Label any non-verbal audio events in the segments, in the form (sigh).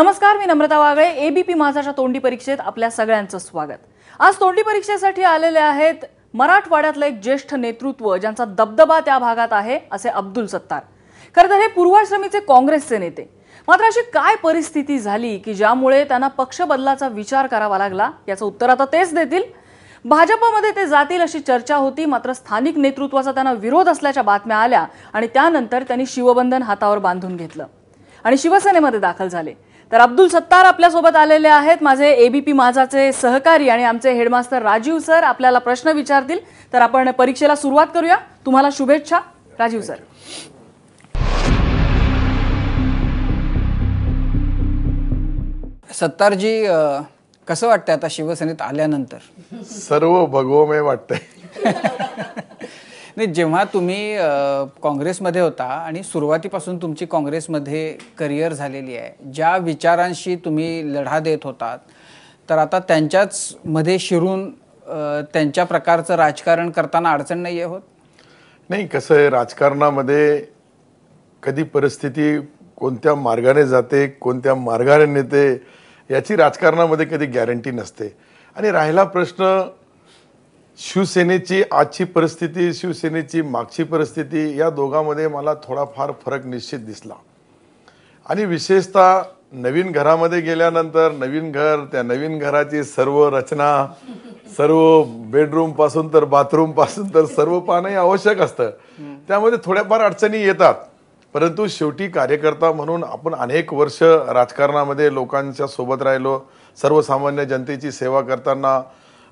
नमस्कार मी नम्रता वागळे. एबीपी माझाच्या तोंडी परीक्षेत आपल्या सगळ्यांचं स्वागत. आज तोंडी परीक्षेसाठी आलेले आहेत मराठवाड्यातलं एक ज्येष्ठ नेतृत्व ज्यांचा दबदबा त्या भागात आहे असे अब्दुल सत्तार. खरं तर हे पूर्वाश्रमीचे काँग्रेसचे नेते. मात्र अशी काय परिस्थिती झाली की ज्यामुळे त्यांना पक्ष बदलाचा विचार करावा लागला याचं उत्तर आता तेच देतील. भाजपमध्ये ते जातील अशी चर्चा होती मात्र स्थानिक नेतृत्वाचा त्यांना विरोध असल्याच्या बातम्या आल्या आणि त्यानंतर त्यांनी शिवबंधन हातावर बांधून घेतलं आणि शिवसेनेमध्ये दाखल झाले. तर अब्दुल सत्तार आपल्यासोबत आलेले आहेत. माझे एबीपी माझाचे सहकारी आणि आमचे हेडमास्टर राजीव सर आपल्याला प्रश्न विचारतील. तर आपण परीक्षेला सुरुवात करूया. तुम्हाला शुभेच्छा राजीव सर. सत्तारजी अ, कसं वाटतं आता शिवसेनेत आल्यानंतर? सर्व भगवमय वाटतंय. (laughs) नाही जेव्हा तुम्ही काँग्रेसमध्ये होता आणि सुरुवातीपासून तुमची काँग्रेसमध्ये करिअर झालेली आहे ज्या विचारांशी तुम्ही लढा देत होतात तर आता त्यांच्याच मध्ये शिरून त्यांच्या प्रकारचं राजकारण करताना अडचण नाही आहे होत? नाही कसं आहे राजकारणामध्ये कधी परिस्थिती कोणत्या मार्गाने जाते कोणत्या मार्गाने नेते याची राजकारणामध्ये कधी गॅरंटी नसते. आणि राहिला प्रश्न शिवसेनेची आजची परिस्थिती शिवसेनेची मागची परिस्थिती या दोघांमध्ये मला थोडाफार फरक निश्चित दिसला. आणि विशेषतः नवीन घरामध्ये गेल्यानंतर नवीन घर त्या नवीन घराची सर्व रचना सर्व बेडरूमपासून तर बाथरूमपासून तर सर्व पाहणं हे आवश्यक असतं. त्यामध्ये थोड्याफार अडचणी येतात. परंतु शेवटी कार्यकर्ता म्हणून आपण अनेक वर्ष राजकारणामध्ये लोकांच्या सोबत राहिलो. सर्वसामान्य जनतेची सेवा करताना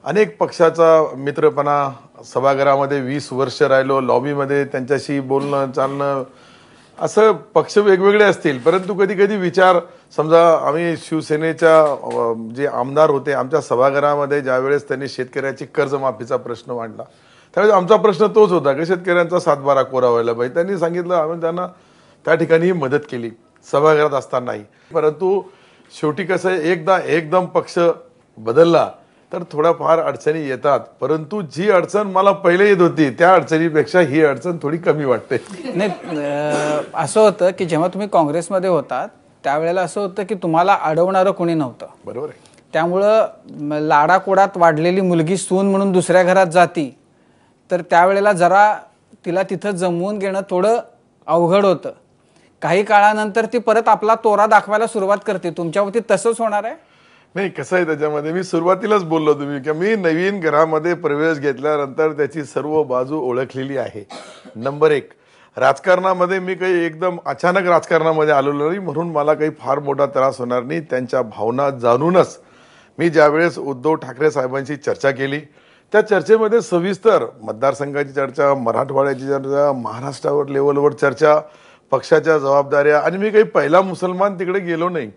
अनेक पक्षाचा मित्रपणा सभागृहामध्ये वीस वर्ष राहिलो लॉबीमध्ये त्यांच्याशी बोलणं चालणं असं पक्ष वेगवेगळे असतील. परंतु कधी कधी विचार समजा आम्ही शिवसेनेच्या जे आमदार होते आमच्या सभागृहामध्ये ज्यावेळेस त्यांनी शेतकऱ्याची कर्जमाफीचा प्रश्न मांडला त्यावेळेस आमचा प्रश्न तोच होता की शेतकऱ्यांचा सातबारा कोरा व्हायला पाहिजे. त्यांनी सांगितलं आम्ही त्यांना त्या ठिकाणी मदत केली सभागृहात असतानाही. परंतु शेवटी कसं एकदा एकदम पक्ष बदलला तर थोड्याफार अडचणी येतात. परंतु जी अडचण मला पहिले येत होती त्या अडचणीपेक्षा ही अडचण थोडी कमी वाटते. नाही असं होतं की जेव्हा तुम्ही काँग्रेसमध्ये होतात त्यावेळेला असं होतं की तुम्हाला अडवणारं कोणी नव्हतं. बरोबर आहे. त्यामुळं लाडाकोडात वाढलेली मुलगी सून म्हणून दुसऱ्या घरात जाती तर त्यावेळेला जरा तिला तिथं जमवून घेणं थोडं अवघड होतं. काही काळानंतर ती परत आपला तोरा दाखवायला सुरुवात करते. तुमच्या बाबतीत तसंच होणार आहे? नाही कसं आहे त्याच्यामध्ये? मी सुरुवातीलाच बोललो तुम्ही की मी नवीन घरामध्ये प्रवेश घेतल्यानंतर त्याची सर्व बाजू ओळखलेली आहे. नंबर एक. राजकारणामध्ये मी काही एकदम अचानक राजकारणामध्ये आलेलो नाही म्हणून मला काही फार मोठा त्रास होणार नाही त्यांच्या भावना जाणूनच मी ज्यावेळेस उद्धव ठाकरे साहेबांची चर्चा केली. त्या चर्चेमध्ये सविस्तर मतदारसंघाची चर्चा मराठवाड्याची चर्चा महाराष्ट्रावर लेवलवर चर्चा पक्षाच्या जबाबदाऱ्या आणि मी काही पहिला मुसलमान तिकडे गेलो नाही.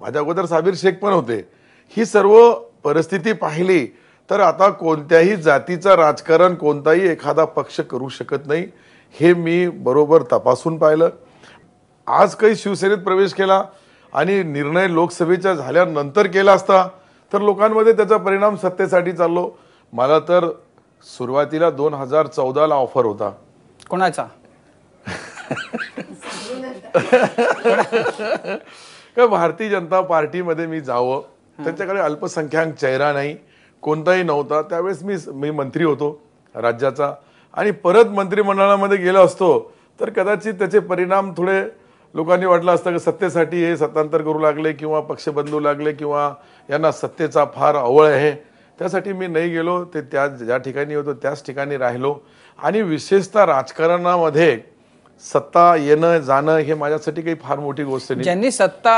माझ्या अगोदर साबीर शेख पण होते. ही सर्व परिस्थिती पाहिली तर आता कोणत्याही जातीचं राजकारण कोणताही एखादा पक्ष करू शकत नाही हे मी बरोबर तपासून पाहिलं. आज काही शिवसेनेत प्रवेश केला आणि निर्णय लोकसभेच्या झाल्यानंतर केला असता तर लोकांमध्ये त्याचा परिणाम सत्तेसाठी चाललो. मला तर सुरुवातीला दोन हजार चौदाला ऑफर होता. कोणाचा? (laughs) का भारतीय जनता पार्टीमध्ये मी जावं? त्यांच्याकडे अल्पसंख्याक चेहरा नाही कोणताही नव्हता. त्यावेळेस मी मी मंत्री होतो राज्याचा. आणि परत मंत्रिमंडळामध्ये गेलो असतो तर कदाचित त्याचे परिणाम थोडे लोकांनी वाटलं असतं की सत्तेसाठी हे सत्तांतर करू लागले किंवा पक्ष बदलू लागले किंवा यांना सत्तेचा फार आवळ आहे. त्यासाठी मी नाही गेलो. ते त्या ज्या ठिकाणी होतो त्याच ठिकाणी राहिलो. आणि विशेषतः राजकारणामध्ये सत्ता येणं जाणं हे माझ्यासाठी काही फार मोठी गोष्ट नाही. ज्यांनी सत्ता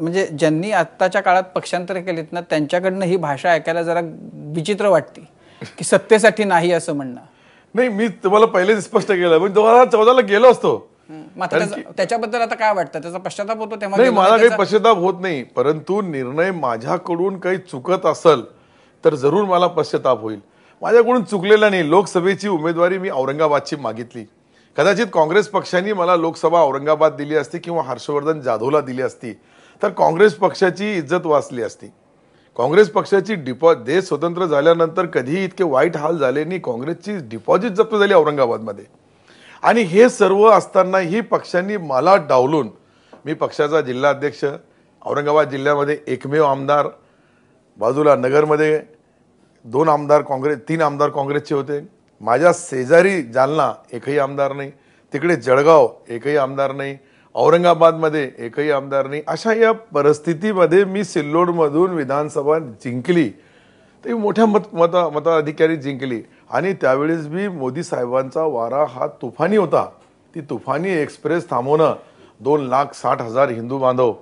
म्हणजे ज्यांनी आत्ताच्या काळात पक्षांतर केलीत ना त्यांच्याकडनं ही भाषा ऐकायला जरा विचित्र वाटते की सत्तेसाठी नाही असं म्हणणं. नाही मी तुम्हाला पहिलेच स्पष्ट केलं. पण दोन हजार चौदाला गेलो असतो. त्याच्याबद्दल आता काय वाटतं? त्याचा पश्चाताप होतो तेव्हा नाही मला काही पश्चाताप होत नाही. परंतु निर्णय माझ्याकडून काही चुकत असल तर जरूर मला पश्चाताप होईल. माझ्याकडून चुकलेला नाही. लोकसभेची उमेदवारी मी औरंगाबादची मागितली. कदाचित काँग्रेस पक्षाने मला लोकसभा औरंगाबाद दिली असती किंवा हर्षवर्धन जाधवला दिली असती तर काँग्रेस पक्षाची इज्जत वाचली असती. काँग्रेस पक्षाची डिपॉ देश स्वतंत्र झाल्यानंतर कधीही इतके वाईट हाल झाले नाही काँग्रेसची डिपॉझिट जप्त झाली औरंगाबादमध्ये. आणि हे सर्व असतानाही पक्षांनी मला डावलून मी पक्षाचा जिल्हाध्यक्ष औरंगाबाद जिल्ह्यामध्ये एकमेव आमदार बाजूला नगरमध्ये दोन आमदार काँग्रेस तीन आमदार काँग्रेसचे होते. माझ्या शेजारी जालना एकही आमदार नाही तिकडे जळगाव एकही आमदार नाही औरंगाबादमध्ये एकही आमदार नाही अशा या परिस्थितीमध्ये मी सिल्लोडमधून विधानसभा जिंकली. ती मोठ्या मत मत मताधिकारी जिंकली. आणि त्यावेळेस बी मोदी साहेबांचा वारा हा तुफानी होता. ती तुफानी एक्सप्रेस थांबवणं दोन लाख साठ हजार हिंदू बांधव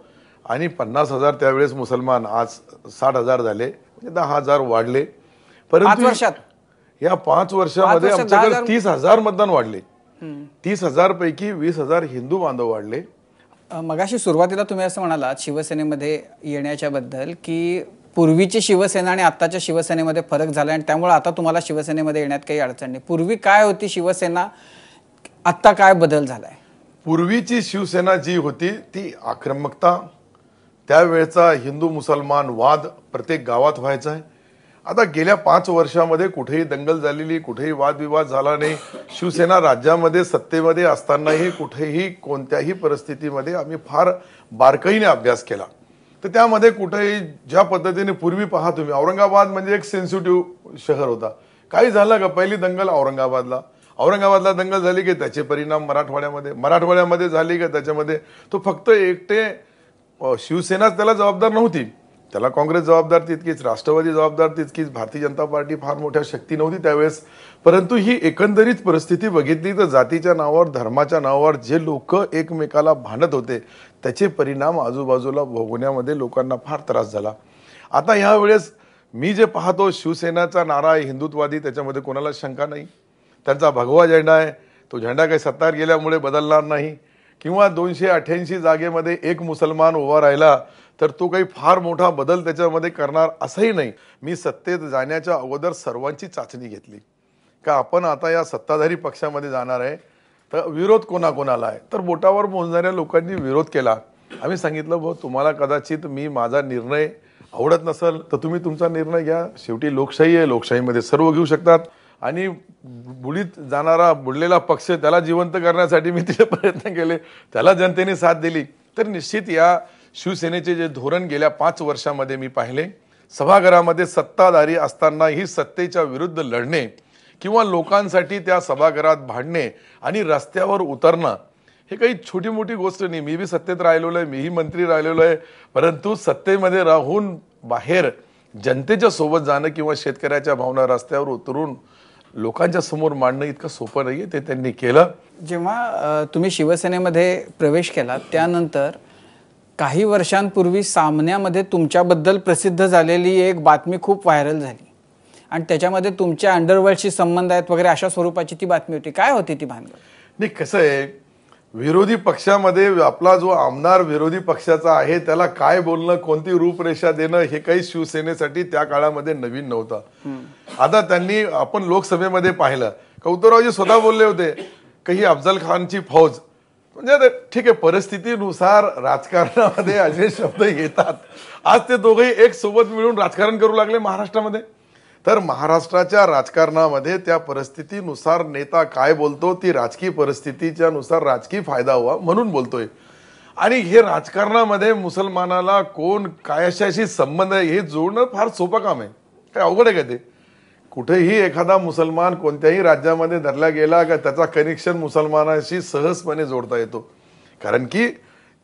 आणि पन्नास हजार त्यावेळेस मुसलमान आज साठ हजार झाले म्हणजे दहा हजार वाढले. पाच वर्षात? या पाच वर्षामध्ये आमच्याकडे तीस हजार मतदान वाढले. तीस हजार पैकी वीस हजार हिंदू बांधव वाढले. मगाशी सुरुवातीला तुम्ही असं म्हणालात शिवसेनेमध्ये येण्याच्या बद्दल की पूर्वीची शिवसेना आणि आत्ताच्या शिवसेनेमध्ये फरक झाला आणि त्यामुळे आता तुम्हाला शिवसेनेमध्ये येण्यात काही अडचण नाही. पूर्वी काय होती शिवसेना? आत्ता काय बदल झालाय? पूर्वीची शिवसेना जी होती ती आक्रमकता त्यावेळचा हिंदू मुसलमान वाद प्रत्येक गावात व्हायचा आहे. आता गेल्या पाच वर्षामध्ये कुठेही दंगल झालेली कुठेही वादविवाद झाला नाही. शिवसेना राज्यामध्ये सत्तेमध्ये असतानाही कुठेही कोणत्याही परिस्थितीमध्ये आम्ही फार बारकाईने अभ्यास केला. तर त्यामध्ये कुठेही ज्या पद्धतीने पूर्वी पहा तुम्ही औरंगाबाद म्हणजे एक सेन्सिटिव्ह शहर होता. काही झालं का? पहिली दंगल औरंगाबादला. औरंगाबादला दंगल झाली की त्याचे परिणाम मराठवाड्यामध्ये मराठवाड्यामध्ये झाली का? त्याच्यामध्ये तो फक्त एकटे शिवसेनाच त्याला जबाबदार नव्हती. त्याला काँग्रेस जबाबदार तितकीच राष्ट्रवादी जबाबदार तितकीच भारतीय जनता पार्टी फार मोठ्या शक्ती नव्हती त्यावेळेस. परंतु ही एकंदरीत परिस्थिती बघितली तर जातीच्या नावावर धर्माच्या नावावर जे लोक एकमेकाला भांडत होते त्याचे परिणाम आजूबाजूला भोगवण्यामध्ये लोकांना फार त्रास झाला. आता ह्यावेळेस मी जे पाहतो शिवसेनाचा नारा आहे हिंदुत्वादी त्याच्यामध्ये कोणाला शंका नाही. त्यांचा भगवा झेंडा आहे. तो झेंडा काही सत्तार गेल्यामुळे बदलणार नाही. किंवा दोनशे अठ्ठ्याऐंशी जागेमध्ये एक मुसलमान उभा राहिला तर तो काही फार मोठा बदल त्याच्यामध्ये करणार असंही नाही. मी सत्तेत जाण्याच्या अगोदर सर्वांची चाचणी घेतली. का आपण आता या सत्ताधारी पक्षामध्ये जाणार आहे तर विरोध कोणाकोणाला आहे? तर बोटावर मोजणाऱ्या लोकांनी विरोध केला. आम्ही सांगितलं भाऊ तुम्हाला कदाचित मी माझा निर्णय आवडत नसेल तर तुम्ही तुमचा निर्णय घ्या. शेवटी लोकशाही आहे लोकशाहीमध्ये सर्व घेऊ शकतात. आणि बुडीत जाणारा बुडलेला पक्ष त्याला जिवंत करण्यासाठी मी तिथे प्रयत्न केले. त्याला जनतेने साथ दिली. तर निश्चित या शिवसेनेचे जे धोरण गेल्या पाच वर्षामध्ये मी पाहिले सभागृहामध्ये सत्ताधारी असतानाही सत्तेच्या विरुद्ध लढणे किंवा लोकांसाठी त्या सभागृहात भांडणे आणि रस्त्यावर उतरणं हे काही छोटी मोठी गोष्ट नाही. मी बी सत्तेत राहिलेलो आहे मीही मंत्री राहिलेलो आहे परंतु सत्तेमध्ये राहून बाहेर जनतेच्या सोबत जाणं किंवा शेतकऱ्याच्या भावना रस्त्यावर उतरून लोकांच्या समोर मांडणं इतकं सोपं नाही ते त्यांनी केलं. जेव्हा तुम्ही शिवसेनेमध्ये प्रवेश केला त्यानंतर काही वर्षांपूर्वी सामन्यामध्ये तुमच्याबद्दल प्रसिद्ध झालेली एक बातमी खूप व्हायरल झाली. आणि त्याच्यामध्ये तुमच्या अंडरवर्ल्डशी संबंध आहेत वगैरे अशा स्वरूपाची ती बातमी होती. काय होती ती भानगड? नाही कसं आहे विरोधी पक्षामध्ये आपला जो आमदार विरोधी पक्षाचा आहे त्याला काय बोलणं कोणती रूपरेषा देणं हे काही शिवसेनेसाठी त्या काळामध्ये नवीन नव्हतं. आता त्यांनी आपण लोकसभेमध्ये पाहिलं. कौतुरावजी स्वतः बोलले होते की ही अफजल खानची फौज म्हणजे ठीक आहे परिस्थितीनुसार राजकारणामध्ये असे शब्द येतात. आज ते दोघेही एक सोबत मिळून राजकारण करू लागले महाराष्ट्रामध्ये. तर महाराष्ट्राच्या राजकारणामध्ये त्या परिस्थितीनुसार नेता काय बोलतो ती राजकीय परिस्थितीच्या नुसार राजकीय फायदा व्हावा म्हणून बोलतोय. आणि हे राजकारणामध्ये मुसलमानाला कोण कायशाशी संबंध आहे हे जोडणं फार सोपं काम आहे. काय अवघड आहे का ते? कुठेही एखादा मुसलमान कोणत्याही राज्यामध्ये धरला गेला का त्याचा कनेक्शन मुसलमानाशी सहजपणे जोडता येतो. कारण की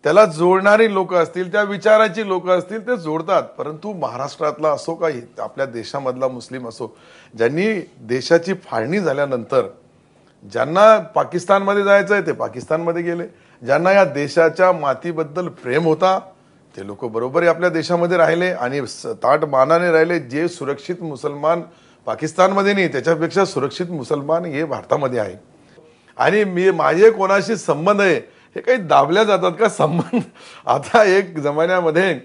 त्याला जोडणारी लोक असतील त्या विचाराची लोक असतील ते जोडतात. परंतु महाराष्ट्रातला असो काही आपल्या देशामधला मुस्लिम असो ज्यांनी देशाची फाळणी झाल्यानंतर ज्यांना पाकिस्तानमध्ये जायचं आहे ते पाकिस्तानमध्ये गेले. ज्यांना या देशाच्या मातीबद्दल प्रेम होता ते लोक बरोबर आपल्या देशामध्ये राहिले आणि स- ताट मानाने राहिले जे सुरक्षित मुसलमान पाकिस्तानमध्ये नाही त्याच्यापेक्षा सुरक्षित मुसलमान हे भारतामध्ये आहे. आणि मी माझे कोणाशी संबंध आहे हे काही दाबल्या जातात का संबंध? (laughs) आता एक जमान्यामध्ये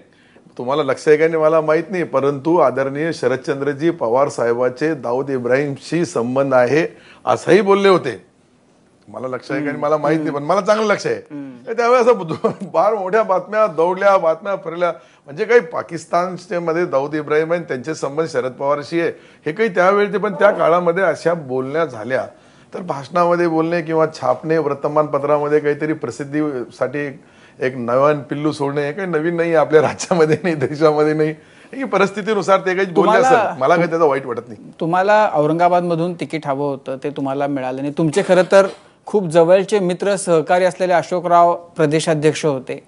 तुम्हाला लक्ष आहे का नाही मला माहीत नाही परंतु आदरणीय शरदचंद्रजी पवार साहेबाचे दाऊद इब्राहिमशी संबंध आहे असंही बोलले होते. मला लक्ष आहे का नाही? मला माहीत नाही पण मला चांगलं लक्ष आहे. त्यावेळेस असं फार मोठ्या बातम्या दौडल्या बातम्या फिरल्या. म्हणजे काही पाकिस्तानचे मध्ये दाऊद इब्राहिम आणि त्यांचे संबंध शरद पवारशी आहे. हे काही त्यावेळी ते पण त्या काळामध्ये अशा बोलण्या झाल्या. तर भाषणामध्ये बोलणे किंवा छापणे वर्तमानपत्रामध्ये काहीतरी प्रसिद्धीसाठी एक नवीन पिल्लू सोडणे हे काही नवीन नाही आपल्या राज्यामध्ये नाही देशामध्ये नाही. परिस्थितीनुसार ते काही बोलले असेल. मला काही त्याचा वाईट वाटत नाही. तुम्हाला औरंगाबादमधून तिकीट हवं होतं ते तुम्हाला मिळालं नाही. तुमचे खरं तर खूप जवळचे मित्र सहकारी असलेले अशोकराव प्रदेशाध्यक्ष होते.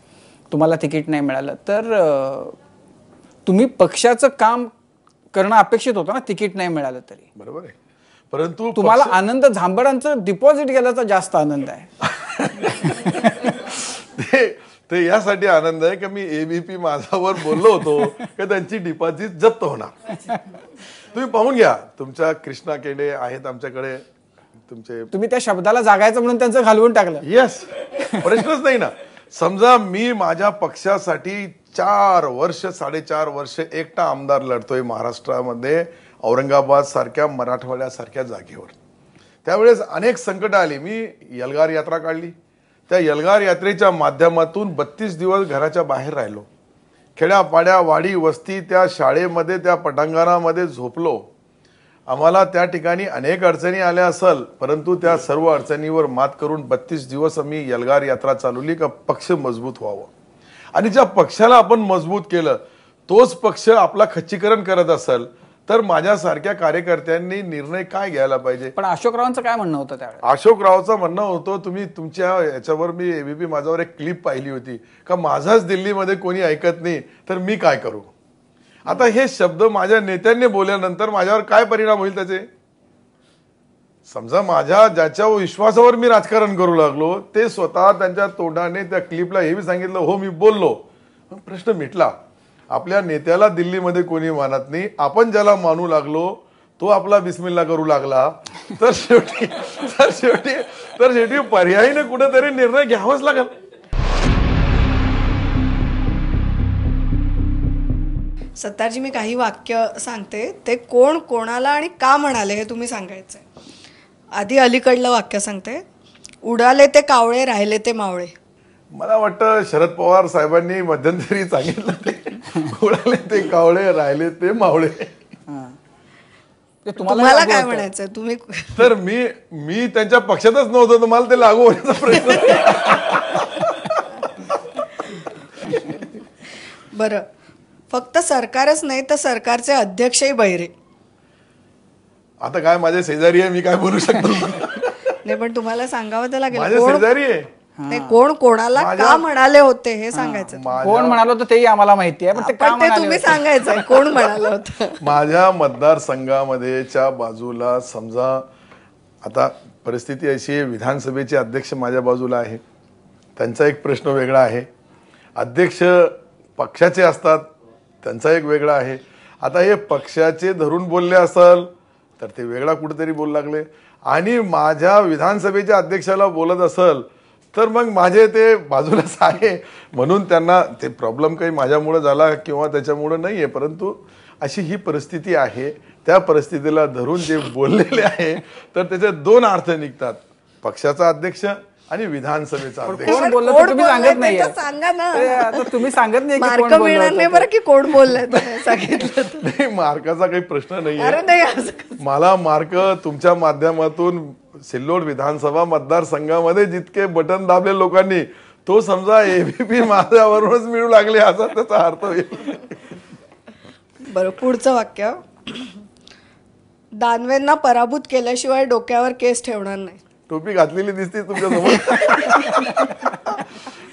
तुम्हाला तिकीट नाही मिळालं. तर तुम्ही पक्षाचं काम करणं अपेक्षित होतं ना? तिकीट नाही मिळालं तरी. बरोबर आहे. परंतु तुम्हाला आनंद झांबडांचं डिपॉझिट गेल्याचा जास्त आनंद आहे. (laughs) ते ते यासाठी आनंद आहे की मी एबीपी माझावर बोललो होतो की त्यांची डिपॉझिट जप्त होणार. तुम्ही पाहून घ्या. तुमच्या कृष्णा केडे आहेत आमच्याकडे. तुमचे तुम्ही त्या शब्दाला जागायचं म्हणून त्यांचं घालवून टाकलं. येस प्रश्नच नाही ना. समजा मी माझ्या पक्षासाठी चार वर्ष साडेचार वर्ष एकटा आमदार लढतोय महाराष्ट्रामध्ये औरंगाबाद सारख्या मराठवाड्यासारख्या जागेवर. त्यावेळेस अनेक संकट आली. मी यलगार यात्रा काढली. त्या यलगार यात्रेच्या माध्यमातून बत्तीस दिवस घराच्या बाहेर राहिलो. खेड्यापाड्या वाडी वस्ती त्या शाळेमध्ये त्या पटांगणामध्ये झोपलो. आम्हाला त्या ठिकाणी अनेक अडचणी आल्या असल परंतु त्या सर्व अडचणीवर मात करून बत्तीस दिवस आम्ही यलगार यात्रा चालवली का पक्ष मजबूत व्हावं. आणि ज्या पक्षाला आपण मजबूत केलं तोच पक्ष आपला खच्चीकरण करत असेल तर माझ्यासारख्या कार्यकर्त्यांनी निर्णय काय घ्यायला पाहिजे? पण अशोकरावांचं काय म्हणणं होतं त्यावेळेस अशोकरावचं म्हणणं होतं तुम्ही तुमच्या याच्यावर मी एबीपी माझ्यावर एक क्लिप पाहिली होती का माझाच दिल्लीमध्ये कोणी ऐकत नाही तर मी काय करू? आता हे शब्द माझ्या नेत्यांनी बोलल्यानंतर माझ्यावर काय परिणाम होईल त्याचे? समजा माझ्या ज्याच्या विश्वासावर मी राजकारण करू लागलो ते स्वतः त्यांच्या तोंडाने त्या क्लिपला हे बी सांगितलं हो मी बोललो. पण प्रश्न मिटला. आपल्या नेत्याला दिल्लीमध्ये कोणी मानत नाही. आपण ज्याला मानू लागलो तो आपला बिस्मिल्ला करू लागला. तर शेवटी तर शेवटी तर शेवटी पर्यायीने कुठेतरी निर्णय घ्यावाच लागेल. सत्तारजी मी काही वाक्य सांगते ते कोण कोणाला आणि का म्हणाले हे तुम्ही सांगायचंय आधी अलीकडलं वाक्य सांगते उडाले ते कावळे राहिले ते मावळे मला वाटतं शरद पवार साहेबांनी मध्यंतरी सांगितलं ते उडाले ते कावळे राहिले ते मावळे हां. तुम्हाला काय होतं. म्हणायचंय तुम्ही तर मी मी त्यांच्या पक्षातच नव्हतो तर मला ते लागू होण्याचा प्रश्न नाही. बरं फक्त सरकारच नाही तर सरकारचे अध्यक्षही बहिरे. आता काय माझे शेजारी आहे मी काय बोलू शकतो? (laughs) नाही पण तुम्हाला सांगावं तर लागेल. माझे कोण शेजारी आहे. नाही, कोण कोणाला माझ्या- का म्हणाले होते हे सांगायचं. कोण म्हणालो तर तेही आम्हाला माहिती आहे पण ते का पण ते म्हणाले तुम्ही होते? सांगायचंय कोण म्हणालं होतं? (laughs) माझ्या मतदारसंघामध्ये च्या बाजूला समजा आता परिस्थिती अशी आहे विधानसभेचे अध्यक्ष माझ्या बाजूला आहे. त्यांचा एक प्रश्न वेगळा आहे. अध्यक्ष पक्षाचे असतात त्यांचा एक वेगळा आहे. आता हे पक्षाचे धरून बोलले असल तर ते वेगळा कुठेतरी बोलू लागले. आणि माझ्या विधानसभेच्या अध्यक्षाला बोलत असल तर मग माझे ते बाजूलाच आहे. म्हणून त्यांना ते प्रॉब्लेम काही माझ्यामुळं झाला किंवा त्याच्यामुळं नाही आहे परंतु अशी ही परिस्थिती आहे. त्या परिस्थितीला धरून जे बोललेले आहे तर त्याचे दोन अर्थ निघतात. पक्षाचा अध्यक्ष आणि विधानसभेचा अध्यक्ष कोण पण बोललं कोण तर तुम्ही बोललंय सांगत ते नाहीये तर सांगा ना. तुम्ही सांगत नाही की मार्क कोण बोललं मिळणार होतं नाही ते. बरं की कोण बोललंय ते सांगितलं तर. नाही मार्काचा काही प्रश्न नाही अरे नाही असं? मला मार्क तुमच्या माध्यमातून सिल्लोड विधानसभा मतदारसंघामध्ये जितके बटन दाबले लोकांनी तो समजा एबीपी माझ्यावरूनच मिळू लागले असा त्याचा अर्थ होईल बरं पुढचं वाक्य दानवेंना पराभूत केल्याशिवाय डोक्यावर केस ठेवणार नाही टोपी घातलेली दिसते तुमच्यासमोर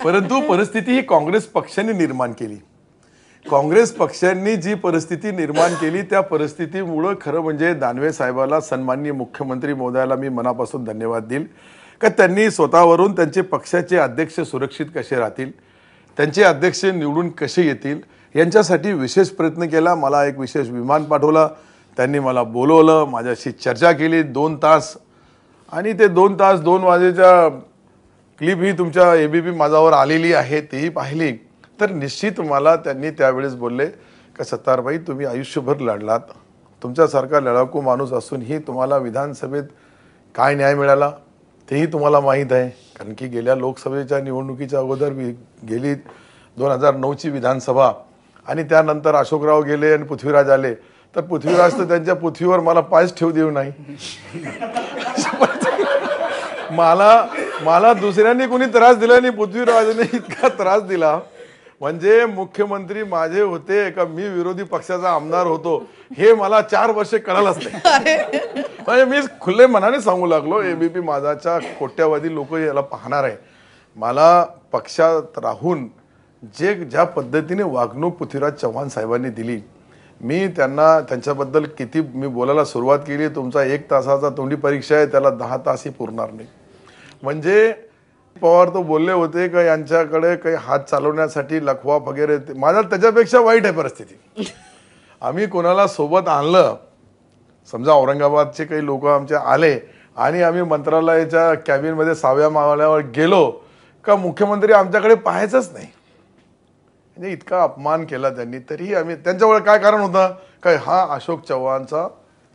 परंतु परिस्थिती ही काँग्रेस पक्षाने निर्माण केली. काँग्रेस पक्षांनी जी परिस्थिती निर्माण केली त्या परिस्थितीमुळं खरं म्हणजे दानवे साहेबाला सन्माननीय मुख्यमंत्री महोदयाला मी मनापासून धन्यवाद देईल. का त्यांनी स्वतःवरून त्यांचे पक्षाचे अध्यक्ष सुरक्षित कसे राहतील त्यांचे अध्यक्ष निवडून कसे येतील यांच्यासाठी विशेष प्रयत्न केला. मला एक विशेष विमान पाठवला. त्यांनी मला बोलवलं. माझ्याशी चर्चा केली. दोन तास आणि ते दोन तास दोन वाजेच्या क्लिप ही तुमच्या एबीपी माझावर आलेली आहे तीही पाहिली. तर निश्चित मला त्यांनी त्यावेळेस बोलले का सत्तारबाई तुम्ही आयुष्यभर लढलात. तुमच्यासारखा लढाकू माणूस असूनही तुम्हाला विधानसभेत काय न्याय मिळाला तेही तुम्हाला माहीत आहे. कारण की गेल्या लोकसभेच्या निवडणुकीच्या अगोदर वि- गेली दोन हजार नऊची विधानसभा आणि त्यानंतर अशोकराव गेले आणि पृथ्वीराज आले. तर पृथ्वीराज तर त्यांच्या पृथ्वीवर मला पायच ठेवू देऊ नाही. (laughs) मला मला दुसऱ्यांनी कोणी त्रास दिला नाही पृथ्वीराजने इतका त्रास दिला. म्हणजे मुख्यमंत्री माझे होते का मी विरोधी पक्षाचा आमदार होतो हे मला चार वर्षे कळालंच नाही. (laughs) म्हणजे मी खुले मनाने सांगू लागलो एबीपी माझाच्या कोट्यावधी लोक याला पाहणार आहे. मला पक्षात राहून जे ज्या पद्धतीने वागणूक पृथ्वीराज चव्हाण साहेबांनी दिली मी त्यांना त्यांच्याबद्दल किती मी बोलायला सुरुवात केली तुमचा एक तासाचा तोंडी परीक्षा आहे त्याला दहा तासही पुरणार नाही. म्हणजे पवार तो बोलले होते का यांच्याकडे काही हात चालवण्यासाठी लखवा वगैरे माझ्या माझा त्याच्यापेक्षा वाईट आहे परिस्थिती. आम्ही कोणाला सोबत आणलं समजा औरंगाबादचे काही लोक आमचे आले आणि आम्ही मंत्रालयाच्या कॅबिनमध्ये सहाव्या मावल्यावर गेलो का मुख्यमंत्री आमच्याकडे पाहायचंच नाही. म्हणजे इतका अपमान केला त्यांनी तरीही आम्ही त्यांच्यावर काय कारण होतं? काय हा अशोक चव्हाणचा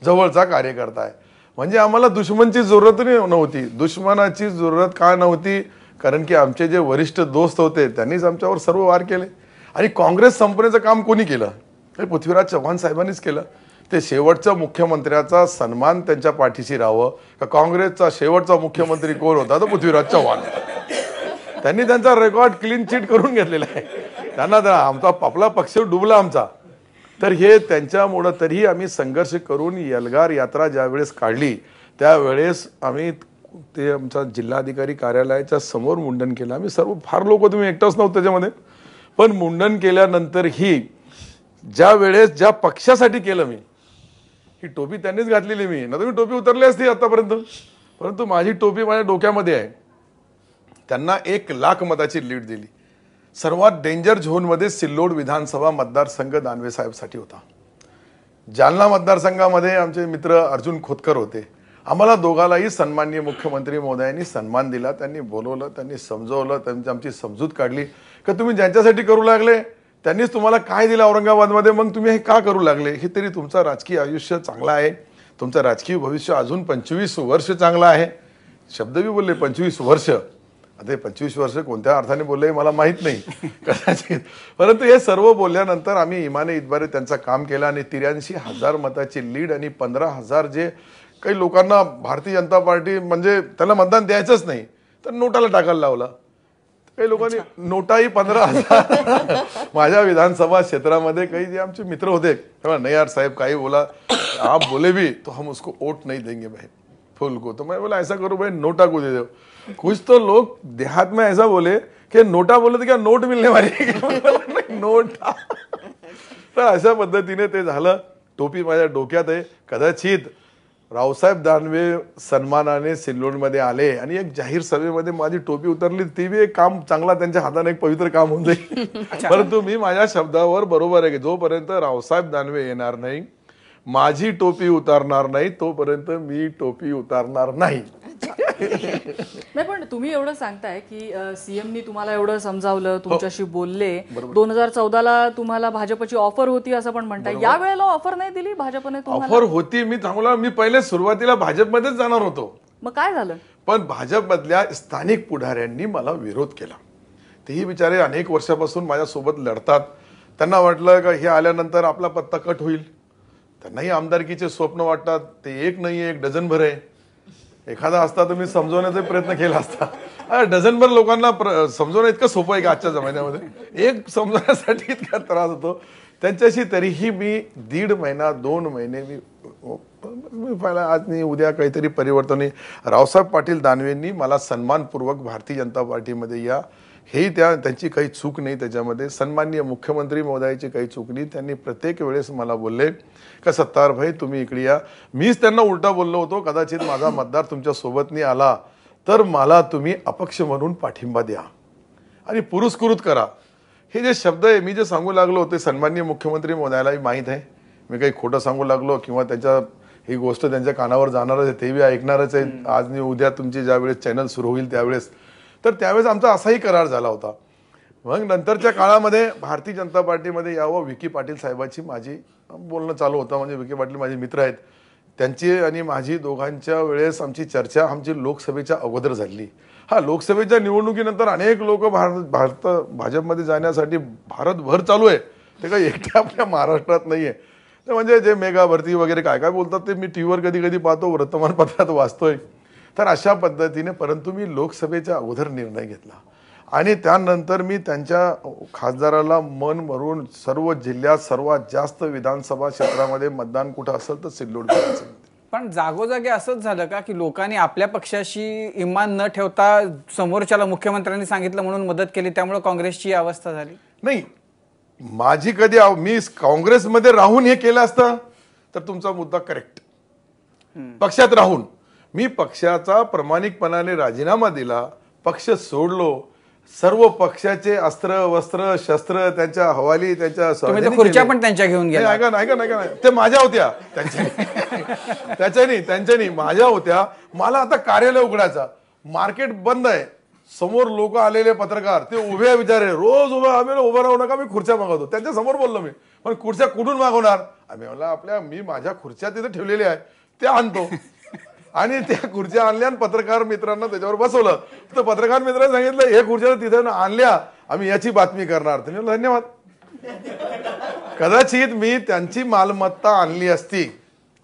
जवळचा कार्यकर्ता आहे. म्हणजे आम्हाला दुश्मनची जरूरत नव्हती. दुश्मनाची जरूरत का नव्हती? कारण की आमचे जे वरिष्ठ दोस्त होते त्यांनीच आमच्यावर सर्व वार केले. आणि काँग्रेस संपण्याचं काम कोणी केलं? हे पृथ्वीराज चव्हाण साहेबांनीच केलं. ते शेवटच्या मुख्यमंत्र्याचा सन्मान त्यांच्या पाठीशी राहावं. का काँग्रेसचा शेवटचा मुख्यमंत्री कोण होता? तर पृथ्वीराज चव्हाण. त्यांनी त्यांचा रेकॉर्ड क्लीन चिट करून घेतलेला आहे. त्यांना द्या आमचा आपला पक्ष डुबला आमचा. तर हे त्यांच्यामुळं तरीही आम्ही संघर्ष करून यलगार यात्रा ज्यावेळेस काढली त्यावेळेस आम्ही ते आमच्या जिल्हाधिकारी कार्यालयाच्या समोर मुंडन केलं. आम्ही सर्व फार लोक तुम्ही एकटाच नव्हतं त्याच्यामध्ये. पण मुंडन केल्यानंतरही ज्या वेळेस ज्या पक्षासाठी केलं मी ही टोपी त्यांनीच घातलेली मी. ना मी टोपी उतरली असती आतापर्यंत. परंतु माझी टोपी माझ्या डोक्यामध्ये आहे. त्यांना एक लाख मताची लीड दिली. सर्वात डेंजर झोनमध्ये सिल्लोड विधानसभा मतदारसंघ दानवे साहेबसाठी होता. जालना मतदारसंघामध्ये आमचे मित्र अर्जुन खोतकर होते. आम्हाला दोघालाही सन्माननीय मुख्यमंत्री महोदयांनी सन्मान दिला त्यांनी बोलवलं त्यांनी समजवलं त्यांची आमची समजूत काढली. का तुम्ही ज्यांच्यासाठी करू लागले त्यांनीच तुम्हाला काय दिलं औरंगाबादमध्ये मग तुम्ही हे का करू लागले? हे तरी तुमचं राजकीय आयुष्य चांगलं आहे. तुमचं राजकीय भविष्य अजून पंचवीस वर्ष चांगलं आहे. शब्द बी बोलले पंचवीस वर्ष. आता पंचवीस वर्ष कोणत्या अर्थाने बोलले मला माहीत नाही. (laughs) कदाचित. परंतु हे सर्व बोलल्यानंतर आम्ही इमाने इतबारे त्यांचं काम केलं आणि त्र्याऐंशी हजार मताची लीड आणि पंधरा हजार जे काही लोकांना भारतीय जनता पार्टी म्हणजे त्याला मतदान द्यायचंच नाही तर नोटाला टाकायला लावला. काही लोकांनी नोटाही पंधरा हजार. (laughs) माझ्या विधानसभा क्षेत्रामध्ये काही जे आमचे मित्र होते तेव्हा नहीं यार साहेब काही बोला आप बोले भी तो हम उसको वोट नहीं देंगे भाई. फुल को. तो मैं बोला ऐसा करो भाई नोटा को दे दो. कुछ तो लोग देहात में ऐसा बोले कि नोटा बोले तो क्या नोट मिलने वाली है? क्या? मैं बोला, "नहीं, नोटा। तर अशा पद्धतीने ते झालं. टोपी माझ्या डोक्यात आहे. कदाचित रावसाहेब दानवे सन्मानाने सिल्लोडमध्ये आले आणि एक जाहीर सभेमध्ये माझी टोपी उतरली ती बी एक काम चांगला त्यांच्या हाताने एक पवित्र काम होऊन जाईल. परंतु मी माझ्या शब्दावर बरोबर आहे की जोपर्यंत रावसाहेब दानवे येणार नाही माझी टोपी उतारणार नाही तोपर्यंत मी टोपी उतारणार नाही. नाही पण तुम्ही एवढं सांगताय की सीएमनी तुम्हाला एवढं समजावलं तुमच्याशी बोलले. दोन हजार चौदाला तुम्हाला भाजपची ऑफर होती असं पण म्हणताय. या वेळेला ऑफर नाही दिली भाजपने तुम्हाला? ऑफर होती मी चांगला मी पहिले सुरुवातीला भाजपमध्येच जाणार होतो. मग काय झालं? पण भाजपमधल्या स्थानिक पुढाऱ्यांनी मला विरोध केला. तेही बिचारे अनेक वर्षापासून माझ्यासोबत लढतात. त्यांना वाटलं का हे आल्यानंतर आपला पत्ता कट होईल. त्यांनाही आमदारकीचे स्वप्न वाटतात. ते एक नाही एक डझनभर आहे. एखादा असता तर मी समजवण्याचा प्रयत्न केला असता. डझनभर लोकांना प्र- समजवणं इतकं सोपं आहे का आजच्या जमान्यामध्ये? एक समजवण्यासाठी इतका त्रास होतो. त्यांच्याशी तरीही मी दीड महिना दोन महिने मी हो, मी पाहिला आज नाही उद्या काहीतरी परिवर्तन रावसाहेब पाटील दानवेंनी मला सन्मानपूर्वक भारतीय जनता पार्टीमध्ये या हेही त्या त्यांची काही चूक नाही त्याच्यामध्ये. सन्माननीय मुख्यमंत्री महोदयाची काही चूक नाही. त्यांनी प्रत्येक वेळेस मला बोलले का सत्तार भाई तुम्ही इकडे या. मीच त्यांना उलटा बोललो होतो कदाचित माझा मतदार तुमच्यासोबतनी आला तर मला तुम्ही अपक्ष म्हणून पाठिंबा द्या. आणि पुरस्कृत करा. हे जे शब्द आहे मी जे सांगू लागलो ते सन्माननीय मुख्यमंत्री महोदयालाही माहीत आहे. मी काही खोटं सांगू लागलो किंवा त्यांच्या ही गोष्ट त्यांच्या कानावर जाणारच आहे ते बी ऐकणारच आहे. आज नाही उद्या तुमची ज्यावेळेस चॅनल सुरू होईल त्यावेळेस तर त्यावेळेस आमचा असाही करार झाला होता. मग नंतरच्या काळामध्ये भारतीय जनता पार्टीमध्ये यावं विकी पाटील साहेबाची माझी बोलणं चालू होतं. म्हणजे विकी पाटील माझे मित्र आहेत. त्यांची आणि माझी दोघांच्या वेळेस आमची चर्चा आमची लोकसभेच्या अगोदर झाली. हा लोकसभेच्या निवडणुकीनंतर अनेक लोक भारत भारत भाजपमध्ये जाण्यासाठी भारतभर चालू आहे. ते काही एकट्या आपल्या महाराष्ट्रात नाही आहे म्हणजे जे मेगा भरती वगैरे काय काय बोलतात ते मी टी व्हीवर कधी कधी पाहतो वर्तमानपत्रात वाचतोय. तर अशा पद्धतीने परंतु मी लोकसभेच्या अगोदर निर्णय घेतला. आणि त्यानंतर मी त्यांच्या खासदाराला मन भरून सर्व जिल्ह्यात सर्वात जास्त विधानसभा क्षेत्रामध्ये मतदान कुठं असेल तर सिल्लोड पण जागोजागी असंच झालं का की लोकांनी आपल्या पक्षाशी इमान न ठेवता समोरच्याला मुख्यमंत्र्यांनी सांगितलं म्हणून मदत केली त्यामुळे काँग्रेसची अवस्था झाली? नाही. माझी कधी मी काँग्रेसमध्ये राहून हे केलं असतं तर तुमचा मुद्दा करेक्ट पक्षात राहून. मी पक्षाचा प्रामाणिकपणाने राजीनामा दिला पक्ष सोडलो. सर्व पक्षाचे अस्त्र वस्त्र शस्त्र त्यांच्या हवाली त्यांच्या खुर्च्या. पण त्यांच्या घेऊन नाही, गेला. ऐका ना ऐका ना ऐका ते माझ्या होत्या. त्यांच्या त्याच्यानी त्यांच्यानी माझ्या होत्या. मला आता कार्यालय उघडायचा. मार्केट बंद आहे. समोर लोक आलेले पत्रकार ते उभे बिचारे. रोज उभे आम्ही उभं राहू नका मी खुर्च्या मागवतो. त्यांच्यासमोर बोललो मी. पण खुर्च्या कुठून मागवणार? आम्ही म्हणलं आपल्या मी माझ्या खुर्च्या तिथे ठेवलेल्या आहे त्या आणतो. आणि त्या खुर्च्या आणल्या आणि पत्रकार मित्रांना त्याच्यावर बसवलं. तर पत्रकार मित्रांनी सांगितलं हे खुर्च्या तिथे ना आणल्या आम्ही याची बातमी करणार. तर म्हणलं, धन्यवाद. कदाचित मी त्यांची मालमत्ता आणली असती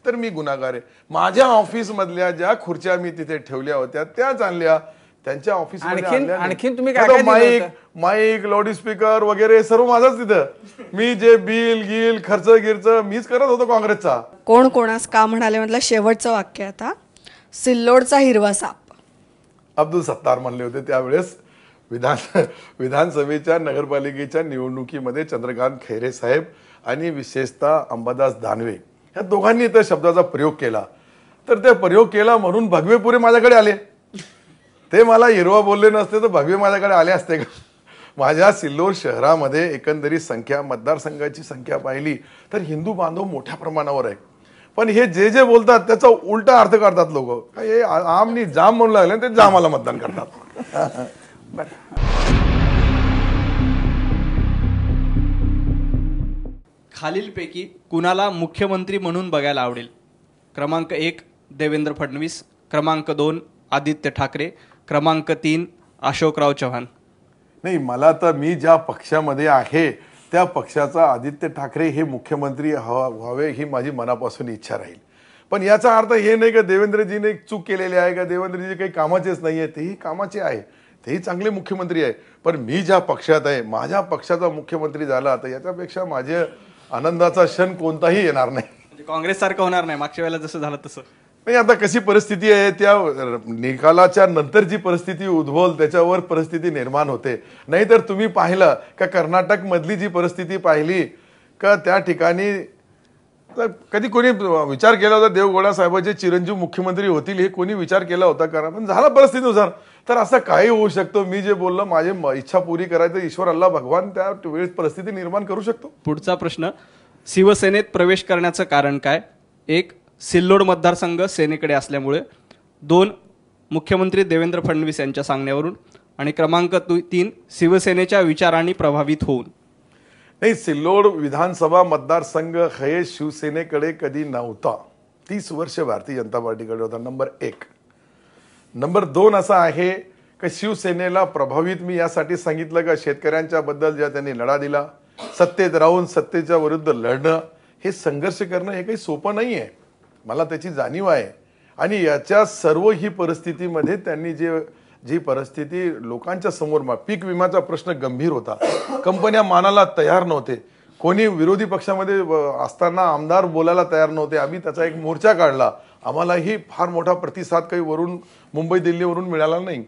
तर मी गुन्हागार आहे. माझ्या ऑफिस मधल्या ज्या खुर्च्या मी तिथे ठेवल्या होत्या त्याच आणल्या. त्यांच्या ऑफिस आणखीन- तुम्ही काय काय दिलं माईक? माईक लाऊडस्पीकर वगैरे सर्व माझाच तिथं. मी जे बिल गिल खर्च गिरच मीच करत होतो काँग्रेसचा. कोण कोणास का म्हणाले? मधलं शेवटचं वाक्य आता. सिल्लोडचा हिरवा साप. अब्दुल सत्तार म्हणले होते त्यावेळेस विधान (laughs) विधानसभेच्या नगरपालिकेच्या निवडणुकीमध्ये चंद्रकांत खैरे साहेब आणि विशेषतः अंबादास दानवे या दोघांनी त्या शब्दाचा प्रयोग केला. तर ते प्रयोग केला म्हणून भगवे पुरे माझ्याकडे आले. ते मला हिरवा बोलले नसते तर भगवे माझ्याकडे आले असते का? माझ्या सिल्लोड शहरामध्ये एकंदरीत संख्या मतदारसंघाची संख्या पाहिली तर हिंदू बांधव मोठ्या प्रमाणावर आहे पण हे जे जे बोलतात त्याचा उलटा अर्थ काढतात लोक. हे आमनी जाम म्हणू लागले ते जामाला मतदान करतात. खालीलपैकी कुणाला मुख्यमंत्री म्हणून बघायला आवडेल? क्रमांक एक देवेंद्र फडणवीस. क्रमांक दोन आदित्य ठाकरे. क्रमांक तीन अशोकराव चव्हाण. नाही मला तर मी ज्या पक्षामध्ये आहे त्या पक्षाचा आदित्य ठाकरे हे मुख्यमंत्री हवा व्हावे ही माझी मनापासून इच्छा राहील. पण याचा अर्थ हे नाही का देवेंद्रजीने एक चूक केलेली आहे का? देवेंद्रजी काही कामाचेच नाही आहे तेही कामाचे आहे. तेही चांगले मुख्यमंत्री आहे. पण मी ज्या पक्षात आहे माझ्या पक्षाचा मुख्यमंत्री झाला तर याच्यापेक्षा माझे आनंदाचा क्षण कोणताही येणार नाही. काँग्रेस काँग्रेससारखं होणार नाही. मागच्या वेळेला जसं झालं तसं. नाही आता कशी परिस्थिती आहे त्या निकालाच्या नंतर जी परिस्थिती उद्भवल त्याच्यावर परिस्थिती निर्माण होते. नाहीतर तुम्ही पाहिलं का कर्नाटक मधली जी परिस्थिती पाहिली का त्या ठिकाणी तर कधी कोणी विचार केला होता देवगोडा साहेबाचे चिरंजीव मुख्यमंत्री होतील हे कोणी विचार केला होता का पण झाला परिस्थितीनुसार. तर असं काही होऊ शकतो मी जे बोललो माझी म- इच्छा पुरी करायचं ईश्वर अल्ला भगवान त्या वेळेस परिस्थिती निर्माण करू शकतो. पुढचा प्रश्न शिवसेनेत प्रवेश करण्याचं कारण काय? एक सिल्लोड मतदारसंघ सेनेकडे असल्यामुळे दोन मुख्यमंत्री देवेंद्र फडणवीस यांच्या सांगण्यावरून आणि क्रमांक तीन शिवसेनेच्या विचारांनी प्रभावित होऊन. नाही सिल्लोड विधानसभा मतदारसंघ हे शिवसेनेकडे कधी नव्हता. तीस वर्ष भारतीय जनता पार्टीकडे होता नंबर एक. नंबर दोन असा आहे की शिवसेनेला प्रभावित मी यासाठी सांगितलं का शेतकऱ्यांच्या बद्दल ज्या त्यांनी लढा दिला सत्तेत राहून सत्तेच्या विरुद्ध लढणं हे संघर्ष करणं हे काही सोपं नाही आहे मला त्याची जाणीव आहे. आणि याच्या सर्व ही परिस्थितीमध्ये त्यांनी जे जी परिस्थिती लोकांच्या समोर पीक विम्याचा प्रश्न गंभीर होता. कंपन्या मानाला तयार नव्हते. कोणी विरोधी पक्षामध्ये असताना आमदार बोलायला तयार नव्हते. आम्ही त्याचा एक मोर्चा काढला. आम्हालाही फार मोठा प्रतिसाद काही वरून मुंबई दिल्लीवरून मिळाला नाही.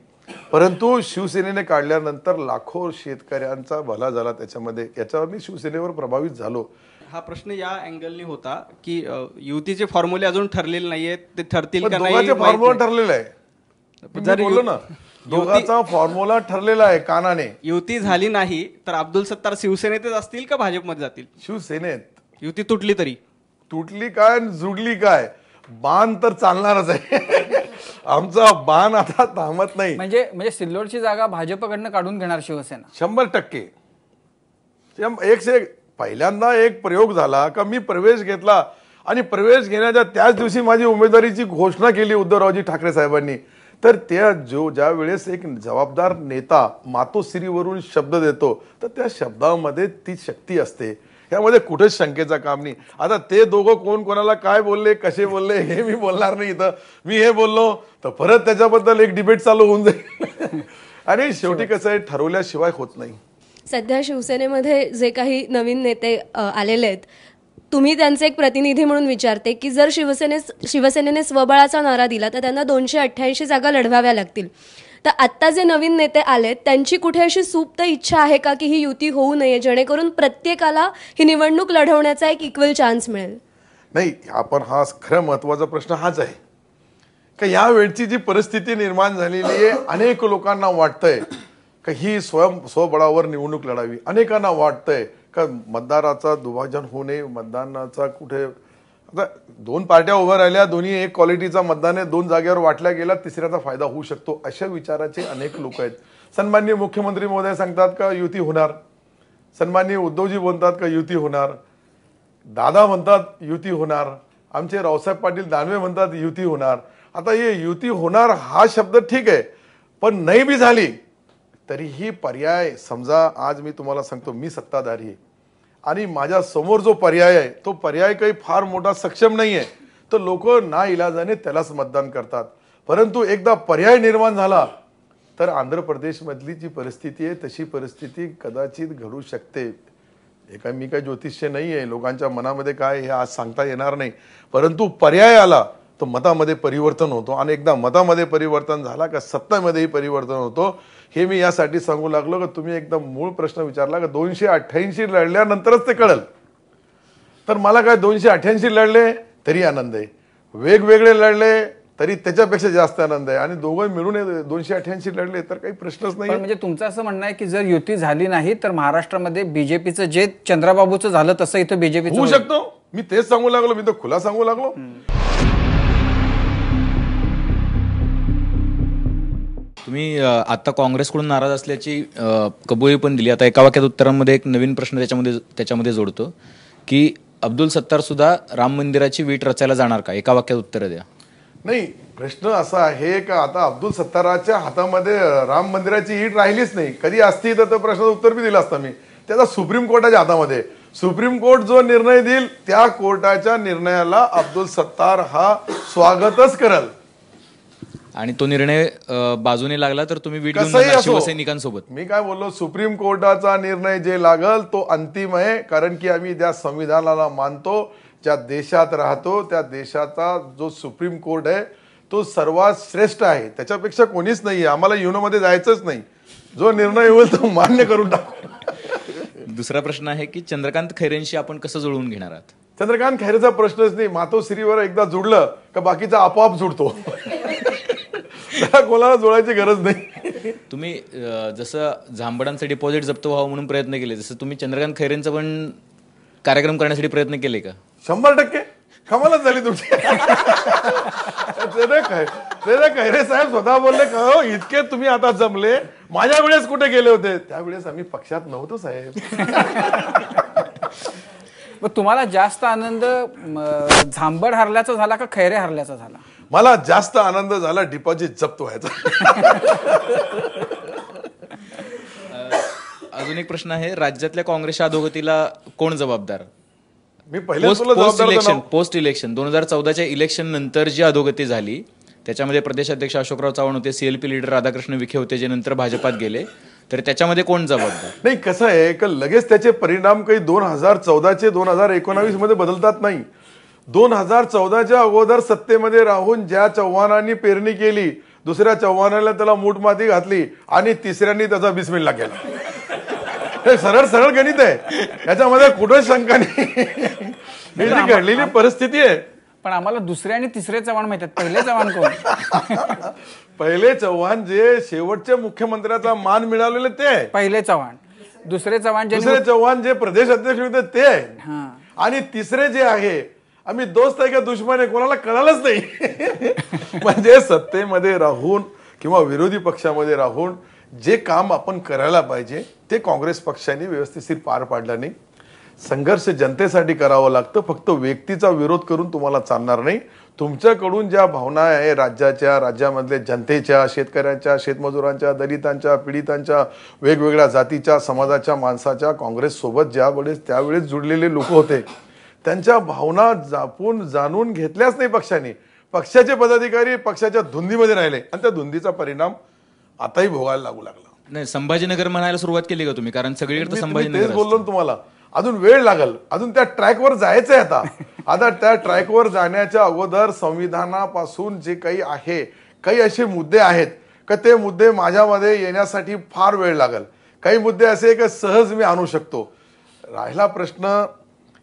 परंतु शिवसेनेने काढल्यानंतर लाखो शेतकऱ्यांचा भला झाला त्याच्यामध्ये. याच्यावर मी शिवसेनेवर प्रभावित झालो. हा प्रश्न या अँगलने होता की युतीचे फॉर्म्युले अजून ठरलेले नाहीयेत. ते ठरतील का नाही फॉर्म्युला. ठरलेला आहे. मी जर बोललो ना युती- दोघांचा फॉर्म्युला ठरलेला आहे कानाने. युती झाली नाही तर अब्दुल सत्तार शिवसेनेतच असतील का भाजपमध्ये जातील? शिवसेनेत. युती तुटली तरी. तुटली काय आणि जुडली काय? बाण तर चालणारच आहे. (laughs) आमचा बाण आता थांबत नाही. म्हणजे म्हणजे सिल्लोडची जागा भाजपकडनं काढून घेणार शिवसेना. शंभर टक्के. एकशे एक पहिल्यांदा एक प्रयोग झाला का मी प्रवेश घेतला आणि प्रवेश घेण्याच्या त्याच दिवशी माझी उमेदवारीची घोषणा केली उद्धवरावजी ठाकरे साहेबांनी. तर त्या जो ज्या वेळेस एक जबाबदार नेता मातोश्रीवरून शब्द देतो तर त्या शब्दामध्ये ती शक्ती असते. यामध्ये कुठेच शंकेचं काम नाही. आता ते दोघं कोण कोणाला काय बोलले कसे बोलले हे मी बोलणार नाही इथं. मी हे बोललो तर परत त्याच्याबद्दल एक डिबेट चालू होऊन जाईल. (laughs) आणि शेवटी कसं आहे ठरवल्याशिवाय होत नाही. सध्या शिवसेनेमध्ये जे काही नवीन नेते आलेले आहेत तुम्ही त्यांचे एक प्रतिनिधी म्हणून विचारते की जर शिवसेने शिवसेनेने स्वबळाचा नारा दिला तर त्यांना दोनशे अठ्ठ्याऐंशी जागा लढवाव्या लागतील. तर आत्ता जे नवीन नेते आलेत त्यांची कुठे अशी सुप्त इच्छा आहे का की ही युती होऊ नये जेणेकरून प्रत्येकाला ही निवडणूक लढवण्याचा एक इक्वल चान्स मिळेल? नाही आपण हा खरं महत्त्वाचा प्रश्न हाच आहे. का या वेळची जी परिस्थिती निर्माण झालेली आहे अनेक लोकांना वाटतंय का ही स्वयं स्वबळावर निवडणूक लढावी. अनेकांना वाटतंय का मतदाराचा दुभाजन होऊ नये मतदानाचा कुठे आता दोन पार्ट्या उभ्या राहिल्या दोन्ही एक क्वालिटीचा मतदान आहे दोन जागेवर वाटल्या गेला तिसऱ्याचा फायदा होऊ शकतो अशा विचाराचे अनेक लोक आहेत. सन्माननीय मुख्यमंत्री महोदय सांगतात का युती होणार? सन्माननीय उद्धवजी बोलतात का युती होणार? दादा म्हणतात युती होणार. आमचे रावसाहेब पाटील दानवे म्हणतात युती होणार. आता हे युती होणार हा शब्द ठीक आहे पण नाही बी झाली. तरीही पर्याय समजा आज मी तुम्हाला सांगतो मी सत्ताधारी आहे. आणि माझ्यासमोर जो पर्याय आहे तो पर्याय काही फार मोठा सक्षम नाही आहे तर लोक ना इलाजाने त्यालाच मतदान करतात. परंतु एकदा पर्याय निर्माण झाला तर आंध्र प्रदेशमधली जी परिस्थिती आहे तशी परिस्थिती कदाचित घडू शकते. हे काय मी काय ज्योतिष्य नाही आहे लोकांच्या मनामध्ये काय हे आज सांगता येणार नाही. परंतु पर्याय आला तर मतामध्ये परिवर्तन होतो. आणि एकदा मतामध्ये परिवर्तन झाला का सत्तामध्येही परिवर्तन होतो हे मी यासाठी सांगू लागलो का तुम्ही एकदम मूळ प्रश्न विचारला का दोनशे अठ्ठ्याऐंशी लढल्यानंतरच ते कळल. तर मला काय दोनशे अठ्ठ्याऐंशी लढले तरी आनंद आहे. वेगवेगळे लढले तरी त्याच्यापेक्षा जास्त आनंद आहे. आणि दोघं मिळून दोनशे अठ्ठ्याऐंशी लढले तर काही प्रश्नच नाही म्हणजे तुमचं असं म्हणणं आहे की जर युती झाली नाही तर महाराष्ट्रामध्ये बीजेपीचं जे चंद्राबाबूचं झालं तसं इथं बीजेपीचं होऊ शकतो. मी तेच सांगू लागलो मी तर खुला सांगू लागलो. तुम्ही आता काँग्रेसकडून नाराज असल्याची कबुली पण दिली. आता एका वाक्यात उत्तरांमध्ये एक नवीन प्रश्न त्याच्यामध्ये त्याच्यामध्ये जोडतो की अब्दुल सत्तार सुद्धा राम मंदिराची वीट रचायला जाणार का? एका वाक्यात उत्तर द्या. नाही प्रश्न असा आहे का आता अब्दुल सत्ताराच्या हातामध्ये राम मंदिराची ईट राहिलीच नाही. कधी असती तर त्या प्रश्नाचं उत्तर बी दिलं असतं मी. त्याचा सुप्रीम कोर्टाच्या हातामध्ये. सुप्रीम कोर्ट जो निर्णय देईल त्या कोर्टाच्या निर्णयाला अब्दुल सत्तार हा स्वागतच करल. आणि तो निर्णय बाजूने लागला तर तुम्ही वीट घेऊन शिवसैनिकांसोबत. मी काय बोललो सुप्रीम कोर्टाचा निर्णय जे लागल तो अंतिम आहे कारण की आम्ही ज्या संविधानाला मानतो ज्या देशात राहतो त्या देशाचा जो सुप्रीम कोर्ट आहे तो सर्वात श्रेष्ठ आहे. त्याच्यापेक्षा कोणीच नाही आम्हाला युनोमध्ये जायचंच नाही. जो निर्णय होईल तो मान्य करून टाकू. दुसरा प्रश्न आहे की चंद्रकांत खैरेंशी आपण कसं जुळवून घेणार आहात? चंद्रकांत खैरेचा प्रश्नच नाही. मातोश्रीवर एकदा जुडलं का बाकीचा आपोआप जुडतो. त्याला कोणाला जोडायची गरज नाही. तुम्ही जसं झांबडांचं डिपॉझिट जप्त व्हावं म्हणून प्रयत्न केले जसं तुम्ही चंद्रकांत खैरेंचा पण कार्यक्रम करण्यासाठी प्रयत्न केले का? शंभर टक्के. कमालच झाली तुमची. ते ना खै- ते ना खैरे साहेब स्वतः बोलले का हो इतके तुम्ही आता जमले. माझ्या वेळेस कुठे गेले होते? त्यावेळेस आम्ही पक्षात नव्हतो साहेब. मग तुम्हाला जास्त आनंद झांबड हरल्याचा झाला का खैरे हरल्याचा झाला? मला जास्त आनंद झाला डिपॉझिट जप्त व्हायचा. अजून एक प्रश्न आहे राज्यातल्या काँग्रेसच्या अधोगतीला कोण जबाबदार? मी पहिले पोस्ट इलेक्शन पोस्ट इलेक्शन दोन हजार चौदाच्या इलेक्शन नंतर जी अधोगती झाली त्याच्यामध्ये प्रदेशाध्यक्ष अशोकराव चव्हाण होते सीएलपी लीडर राधाकृष्ण विखे होते जे नंतर भाजपात गेले. तर त्याच्यामध्ये कोण जबाबदार? नाही कसं आहे का लगेच त्याचे परिणाम काही दोन हजार चौदाचे दोन हजार एकोणावीसमध्ये बदलतात नाही. दोन हजार चौदाच्या अगोदर सत्तेमध्ये राहून ज्या चव्हाणांनी पेरणी केली दुसऱ्या चव्हाणाला त्याला मूठ माती घातली आणि तिसऱ्यांनी त्याचा बिस्मिल्ला केला. हे सरळ सरळ गणित आहे. याच्यामध्ये कुठंच शंका नाही. ही जी घडलेली परिस्थिती आहे. पण आम्हाला दुसरे आणि तिसरे चव्हाण माहिती आहेत. पहिले चव्हाण कोण? (laughs) पहिले चव्हाण जे शेवटच्या मुख्यमंत्र्याचा मान मिळालेले ते आहे. पहिले चव्हाण. दुसरे चव्हाण दुसरे चव्हाण जे प्रदेश अध्यक्ष होते ते आहे. आणि तिसरे जे आहे आम्ही दोस्त आहे का दुश्मन आहे कोणाला कळालंच नाही. (laughs) म्हणजे सत्तेमध्ये राहून किंवा विरोधी पक्षामध्ये राहून जे काम आपण करायला पाहिजे ते काँग्रेस पक्षाने व्यवस्थित पार पाडलं नाही. संघर्ष जनतेसाठी करावं लागतं फक्त व्यक्तीचा विरोध करून तुम्हाला चालणार नाही. तुमच्याकडून ज्या भावना आहे राज्याच्या राज्यामधल्या जनतेच्या शेतकऱ्यांच्या शेतमजुरांच्या दलितांच्या पीडितांच्या वेगवेगळ्या जातीच्या समाजाच्या माणसाच्या काँग्रेससोबत ज्यावेळेस त्यावेळेस जुडलेले लोक होते त्यांच्या भावना जापून जाणून घेतल्याच नाही पक्षाने. पक्षाचे पदाधिकारी पक्षाच्या धुंदीमध्ये राहिले. आणि त्या धुंदीचा परिणाम आताही भोगायला लागू लागला. नाही संभाजीनगर म्हणायला सुरुवात केली का तुम्ही? कारण सगळीकडे संभाजीनगर बोललो ना तुम्हाला. अजून वेळ लागल. अजून त्या ट्रॅकवर जायचंय आता. आता त्या ट्रॅकवर जाण्याच्या अगोदर संविधानापासून जे काही आहे काही असे मुद्दे आहेत का ते मुद्दे माझ्यामध्ये येण्यासाठी फार वेळ लागल. काही मुद्दे असे की सहज मी आणू शकतो. राहिला प्रश्न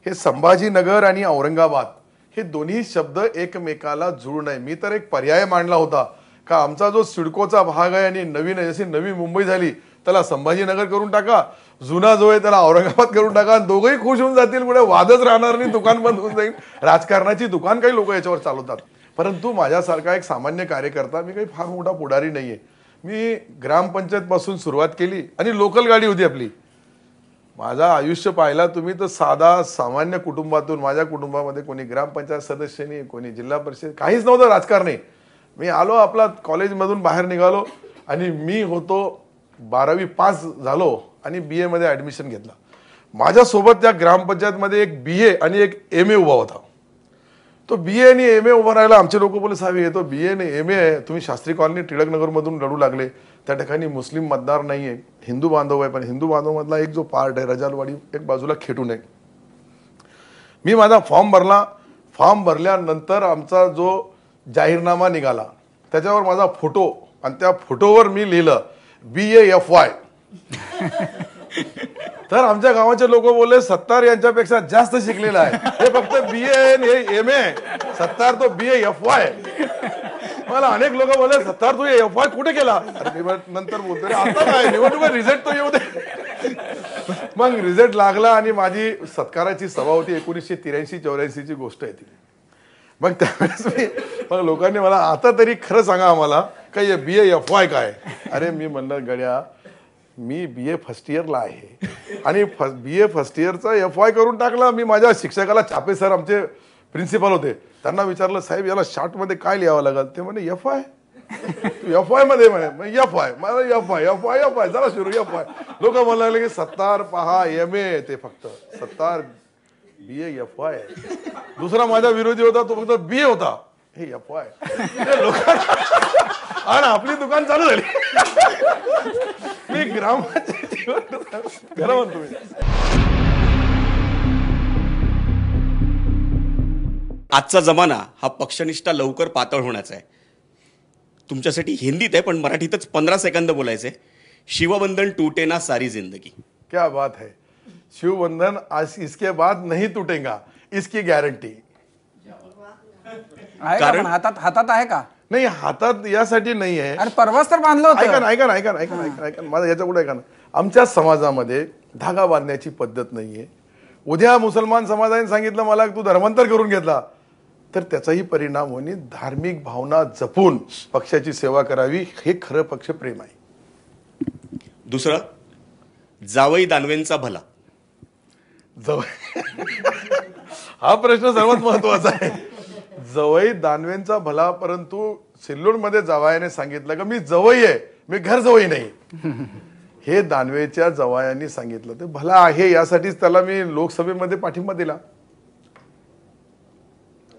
हे संभाजीनगर आणि औरंगाबाद हे दोन्ही शब्द एकमेकाला जुळू नये. मी तर एक पर्याय मांडला होता का आमचा जो सिडकोचा भाग आहे आणि नवीन जशी नवी मुंबई झाली त्याला संभाजीनगर करून टाका. जुना जो आहे त्याला औरंगाबाद करून टाका. आणि दोघंही खुश होऊन जातील पुढे वादच राहणार नाही दुकान बंद होऊन जाईल. राजकारणाची दुकान काही लोक याच्यावर चालवतात. परंतु माझ्यासारखा एक सामान्य कार्यकर्ता मी काही फार मोठा पुढारी नाही आहे मी ग्रामपंचायतपासून सुरुवात केली आणि लोकल गाडी होती आपली. माझं आयुष्य पाहिला तुम्ही तर साधा सामान्य कुटुंबातून माझ्या कुटुंबामध्ये कोणी ग्रामपंचायत सदस्यनी कोणी जिल्हा परिषद काहीच नव्हतं राजकारणी मी आलो आपला कॉलेजमधून बाहेर निघालो आणि मी होतो बारावी पास झालो आणि बी एमध्ये ॲडमिशन घेतला. माझ्यासोबत त्या ग्रामपंचायतमध्ये एक बी ए आणि एक एम ए उभा होता. तो बी ए आणि एम ए उभा राहिला. आमचे लोक बोले साहेब येतो बी ए आणि एम ए आहे. तुम्ही शास्त्री कॉलनी टिळकनगरमधून लढू लागले. त्या ठिकाणी मुस्लिम मतदार नाही आहे हिंदू बांधव आहे पण हिंदू बांधवमधला एक जो पार्ट आहे रजालवाडी एक बाजूला खेटून आहे. मी माझा फॉर्म भरला. फॉर्म भरल्यानंतर आमचा जो जाहीरनामा निघाला त्याच्यावर माझा फोटो आणि त्या फोटोवर मी लिहिलं बी ए एफ वाय तर आमच्या गावाचे लोक बोलले सत्तार यांच्यापेक्षा जास्त शिकलेला आहे. हे फक्त बी ए हे एम ए सत्तार तो बी एफ वाय मला अनेक लोक बोलले सत्तार तू एफ आय कुठे केला? नंतर बोलतो आता काय? निवडणूक रिझल्ट तो येऊ दे. मग रिझल्ट लागला आणि माझी सत्काराची सभा होती एकोणीसशे त्र्याऐंशी चौऱ्याऐंशीची गोष्ट आहे ती. मग त्यावेळेस मी मग लोकांनी मला आता तरी खरं सांगा आम्हाला काय बी एफ वाय काय? अरे मी म्हणलं गड्या मी बी ए फर्स्ट इयरला आहे. आणि बी ए फर्स्ट इयरचा एफ वाय करून टाकला मी माझ्या शिक्षकाला चापे सर आमचे प्रिन्सिपल होते. त्यांना विचारलं साहेब याला शार्टमध्ये काय लिहावं लागेल? ते म्हणे एफ आय एफ आयमध्ये म्हणे एफ आय मला F I F I F I जरा सुरू एफ आय लोक म्हणायला लागले की सत्तार पहा एम ए ते फक्त. Sattar B A F I दुसरा माझा विरोधी होता तो फक्त बी ए होता. हे एफ आय लोकांना आणि आपली दुकान चालू झाली. मी ग्रामाचे (laughs) खरं म्हणतो आजचा जमाना हा पक्षनिष्ठा लवकर पातळ होण्याचा आहे. तुमच्यासाठी हिंदीत आहे पण मराठीतच पंधरा सेकंद बोलायचे. शिवबंधन टूटे ना सारी जिंदगी. क्या बात है. शिवबंधन आज इसके बाद नहीं टूटेगा इसकी गॅरंटी आहे का पण हातात हातात आहे का? नाही हातात यासाठी नाही आहे. अरे परवाच तर बांधलं ऐका होतं ना ऐका ना ऐका ना ऐका ना ऐका ना, ऐका ना. माझा याच्यापुढे ऐका ना. आमच्या समाजामध्ये धागा बांधण्याची पद्धत नाहीये. उद्या मुसलमान समाजाने सांगितलं मला तू धर्मांतर करून घेतला. तर त्याचाही परिणाम होणे धार्मिक भावना जपून पक्षाची सेवा करावी हे खरं पक्षप्रेम आहे. दुसरं जावई दानवेंचा भला. जवळ हा प्रश्न सर्वात महत्त्वाचा आहे. जवई दानवेंचा भला परंतु सिल्लोडमध्ये जवायाने सांगितलं का मी जवई आहे मी घर जवई नाही. हे दानवेच्या जवायांनी सांगितलं ते भला आहे यासाठीच त्याला मी लोकसभेमध्ये पाठिंबा दिला.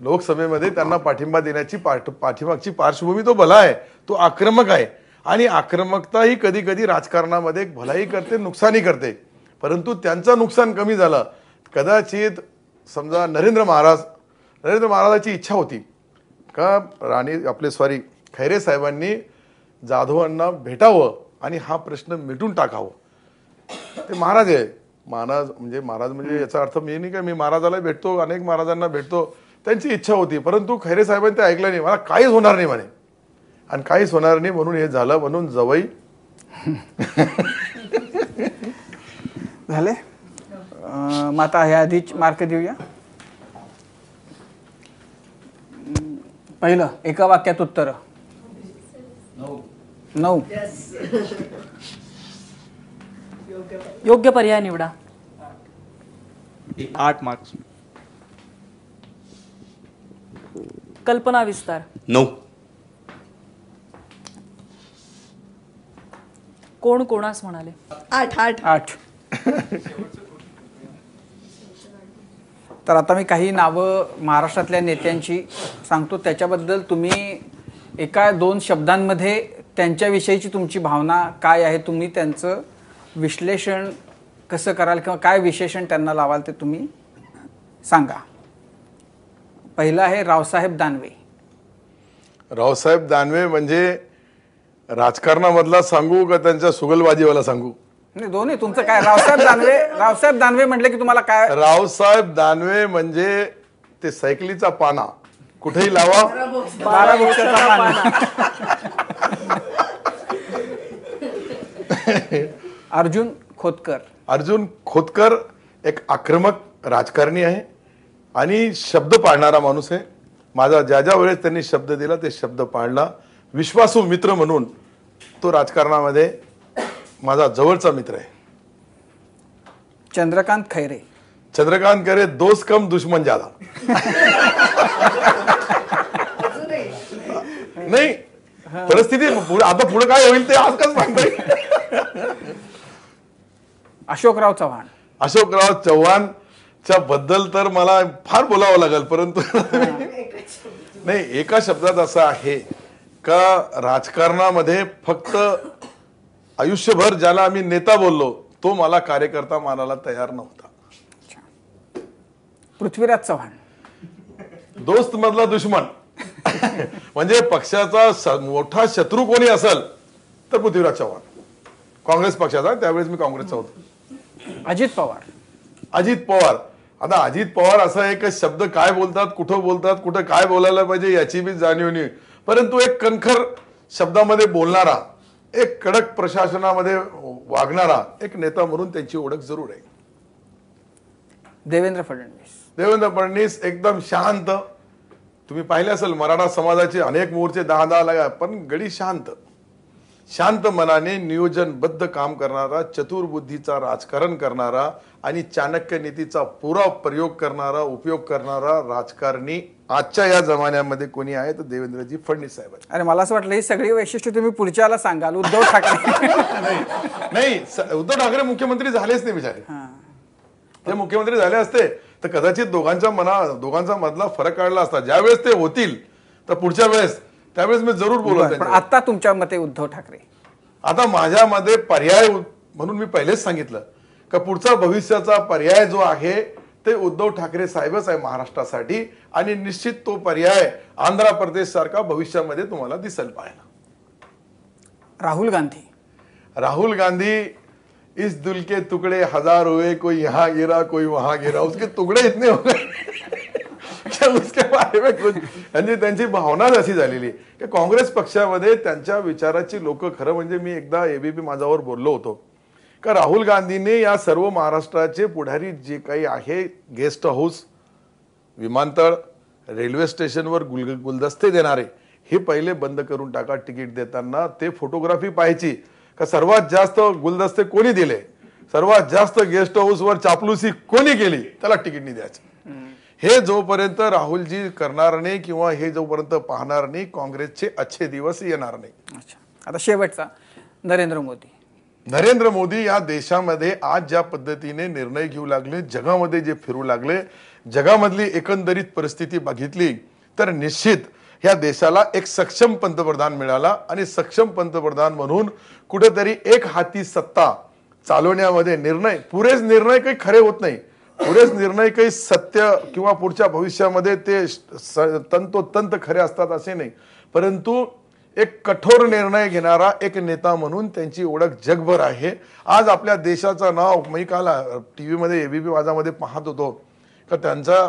लोकसभेमध्ये त्यांना पाठिंबा देण्याची पाठ पाठीमागची पार्श्वभूमी तो भला आहे तो आक्रमक आहे. आणि आक्रमकता ही कधी कधी राजकारणामध्ये भलाई करते नुकसानही करते. परंतु त्यांचं नुकसान कमी झालं. कदाचित समजा नरेंद्र महाराज नरेंद्र महाराजाची इच्छा होती. का राणी आपले सॉरी खैरे साहेबांनी जाधवांना भेटावं आणि हा प्रश्न मिटून टाकावं? ते महाराज आहे. महाराज म्हणजे महाराज म्हणजे याचा अर्थ मी नाही का मी महाराजाला भेटतो अनेक महाराजांना भेटतो. त्यांची इच्छा होती परंतु खैरे साहेबांनी ते ऐकलं नाही. मला काहीच होणार नाही म्हणे. आणि काहीच होणार नाही म्हणून हे झालं म्हणून जवई. (laughs) झाले? मग आता ह्या आधीच मार्क देऊया. पहिलं एका वाक्यात उत्तर. नऊ. योग्य पर्याय निवडा. आठ मार्क्स कल्पना विस्तार. नऊ. कोण कोणास म्हणाले? आठ आठ. आठ. तर आता मी काही नावं महाराष्ट्रातल्या नेत्यांची सांगतो. त्याच्याबद्दल तुम्ही एका दोन शब्दांमध्ये त्यांच्याविषयीची तुमची भावना काय आहे तुम्ही त्यांचं विश्लेषण कसं कराल किंवा काय विशेषण त्यांना लावाल ते तुम्ही सांगा. पहिलं आहे रावसाहेब दानवे. रावसाहेब दानवे म्हणजे राजकारणामधला सांगू का त्यांच्या सुगलबाजीवाला सांगू? नाही दोन्ही. तुमचं काय? रावसाहेब दानवे रावसाहेब दानवे म्हटलं की तुम्हाला काय? रावसाहेब दानवे म्हणजे ते सायकलीचा पाना. कुठेही लावा. बारा वृक्षाचा पान. (laughs) अर्जुन खोतकर. अर्जुन खोतकर एक आक्रमक राजकारणी आहे. आणि शब्द पाळणारा माणूस आहे. माझा ज्या ज्या वेळेस त्यांनी शब्द दिला ते शब्द पाळला. विश्वासू मित्र म्हणून तो राजकारणामध्ये माझा जवळचा मित्र आहे. चंद्रकांत खैरे. चंद्रकांत करे दोस्त कम दुश्मन ज्यादा. नाही परिस्थिती आता पुढे काय होईल ते आज सांगता येईल अशोकराव चव्हाण. अशोकराव चव्हाणच्या बद्दल तर मला फार बोलावं लागेल परंतु नाही एका शब्दात असं आहे का राजकारणामध्ये फक्त आयुष्यभर ज्याला आम्ही नेता बोललो तो मला कार्यकर्ता मानायला तयार नव्हता. पृथ्वीराज चव्हाण. दोस्त मधला दुश्मन. (laughs) म्हणजे पक्षाचा स- मोठा शत्रू कोणी असेल तर पृथ्वीराज चव्हाण. काँग्रेस पक्षाचा त्यावेळेस मी काँग्रेसचा होतो. अजित पवार. अजित पवार. आता अजित पवार असा एक शब्द काय बोलतात कुठं बोलतात कुठं काय बोलायला पाहिजे याची बी जाणीव नाही परंतु एक कणखर शब्दामध्ये बोलणारा एक कडक प्रशासनामध्ये वागणारा एक नेता म्हणून त्यांची ओळख जरूर आहे. देवेंद्र फडणवीस. देवेंद्र फडणवीस एकदम शांत. तुम्ही पाहिले असेल मराठा समाजाचे अनेक मोर्चे दहा दहा लागा पण गडी शांत. शांत मनाने नियोजनबद्ध काम करणारा चतुर बुद्धीचा राजकारण करणारा आणि चाणक्य नीतीचा पुरा प्रयोग करणारा उपयोग करणारा राजकारणी आजच्या या जमान्यामध्ये कोणी आहे तर देवेंद्रजी फडणवीस साहेब. अरे मला असं वाटलं ही सगळी वैशिष्ट्य तुम्ही पुढच्याला सांगाल. उद्धव ठाकरे. (laughs) नाही स- उद्धव ठाकरे मुख्यमंत्री झालेच नाही बिचारे. ते मुख्यमंत्री झाले असते तर कदाचित दोघांच्या मना दोघांचा मधला फरक काढला असता. ज्यावेळेस ते होतील तर पुढच्या वेळेस त्यावेळेस मी जरूर बोलत पण. आता तुमच्या मते उद्धव ठाकरे. आता माझ्यामध्ये पर्याय उ- म्हणून मी पहिलेच सांगितलं का पुढचा भविष्याचा पर्याय जो आहे ते उद्धव ठाकरे साहेबच आहे महाराष्ट्रासाठी आणि निश्चित तो पर्याय आंध्र प्रदेश सारखा भविष्यामध्ये तुम्हाला दिसेल पाहायला. राहुल गांधी. राहुल गांधी इस दिल के टुकड़े हजार हुए कोई यहाँ गिरा कोई वहां गिरा उसके टुकड़े इतने हो गए. उसके म्हणजे त्यांची भावनाच अशी झालेली. की काँग्रेस पक्षामध्ये त्यांच्या विचाराची लोक खरं म्हणजे मी एकदा एबीपी माझ्यावर बोललो होतो. का राहुल गांधीने या सर्व महाराष्ट्राचे पुढारी जे काही आहे गेस्ट हाऊस विमानतळ रेल्वे स्टेशनवर गुल गुलदस्ते देणारे हे पहिले बंद करून टाका तिकीट देताना. ते फोटोग्राफी पाहायची. का सर्वात जास्त गुलदस्ते कोणी दिले? सर्वात जास्त गेस्ट हाऊसवर चापलुसी कोणी केली? त्याला तिकीट नाही द्यायचं. हे जोपर्यंत राहुलजी करणार नाही किंवा हे जोपर्यंत पाहणार नाही काँग्रेसचे अच्छे दिवस येणार नाही. अच्छा. आता शेवटचा नरेंद्र मोदी. नरेंद्र मोदी या देशामध्ये आज ज्या पद्धतीने निर्णय घेऊ लागले जगामध्ये जे फिरू लागले जगामधली एकंदरीत परिस्थिती बघितली तर निश्चित ह्या देशाला एक सक्षम पंतप्रधान मिळाला आणि सक्षम पंतप्रधान म्हणून कुठेतरी एक हाती सत्ता चालवण्यामध्ये निर्णय पुरेच निर्णय काही खरे होत नाही. पुरेच निर्णय काही सत्य किंवा पुढच्या भविष्यामध्ये ते तंतोतंत खरे असतात असे नाही. परंतु एक कठोर निर्णय घेणारा एक नेता म्हणून त्यांची ओळख जगभर आहे. आज आपल्या देशाचं नाव मी काल टीव्ही मध्ये एबीपी वाजामध्ये पाहत होतो. का त्यांचा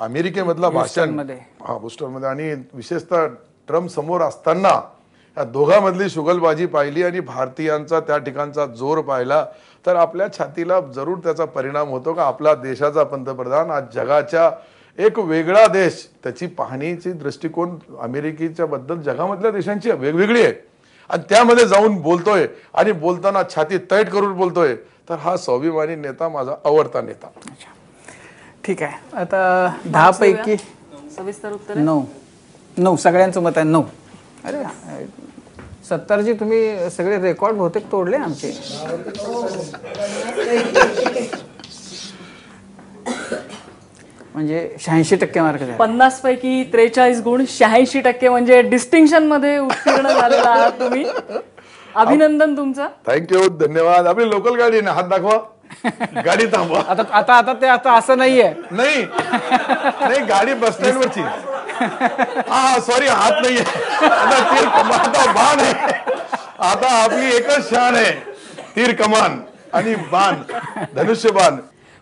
अमेरिकेमधला भाषण. हा बोस्टनमध्ये आणि विशेषतः ट्रम्प समोर असताना या दोघांमधली शुगलबाजी पाहिली आणि भारतीयांचा त्या ठिकाणचा जोर पाहिला. तर आपल्या छातीला जरूर त्याचा परिणाम होतो का? आपला देशाचा पंतप्रधान आज जगाच्या एक वेगळा देश. त्याची पाहणीची दृष्टिकोन अमेरिकेच्या बद्दल जगामधल्या देशांची वेगवेगळी आहे. आणि त्यामध्ये जाऊन बोलतोय आणि बोलताना छाती तैट करून बोलतोय. तर हा स्वाभिमानी नेता माझा आवडता नेता. ठीक आहे. आता दहा पैकी सविस्तर उत्तर? नऊ. नऊ. सगळ्यांचं मत आहे नऊ. अरे सत्तरजी तुम्ही सगळे रेकॉर्ड बहुतेक तोडले आमचे. म्हणजे शहाऐंशी टक्के मार्क झाले. पन्नास पैकी त्रेचाळीस गुण शहाऐंशी टक्के म्हणजे डिस्टिंक्शनमध्ये उत्तीर्ण झालेला आहात तुम्ही. अभिनंदन तुमचं. थँक्यू धन्यवाद. आपली लोकल गाडी ना हात दाखवा. गाडी थांबवा. आता आता आता ते आता असं नाहीये. नाही. नाही गाडी बस स्टँड वरची हा सॉरी हात नाहीये. आता तीर कमान आता बाण आहे. आता आपली एकच शान आहे. तीर कमान आणि बाण धनुष्यबाण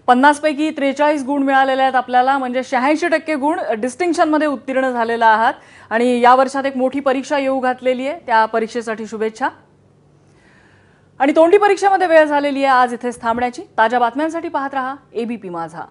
पन्नास पैकी त्रेचाळीस गुण मिळालेले आहेत आपल्याला म्हणजे शहाऐंशी टक्के गुण डिस्टिंक्शनमध्ये उत्तीर्ण झालेला आहात. आणि या वर्षात एक मोठी परीक्षा येऊ घातलेली आहे त्या परीक्षेसाठी शुभेच्छा. आणि तोंडी परीक्षेमध्ये वेळ झालेली आहे आज इथेच थांबण्याची. ताज्या बातम्यांसाठी पाहत रहा एबीपी माझा.